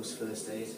most first days.